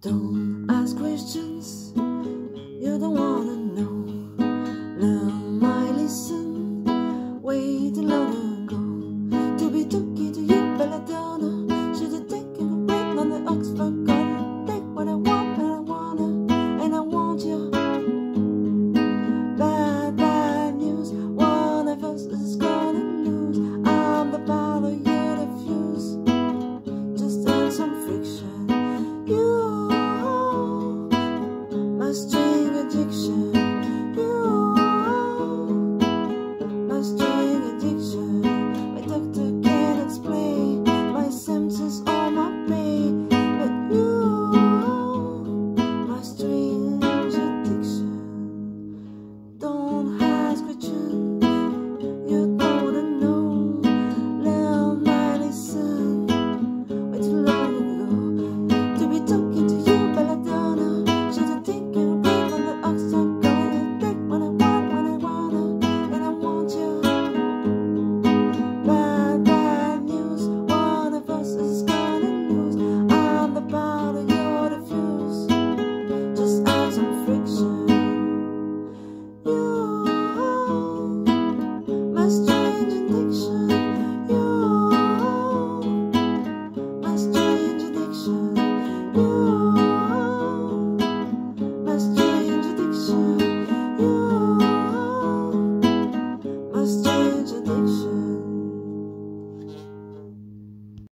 Don't ask questions.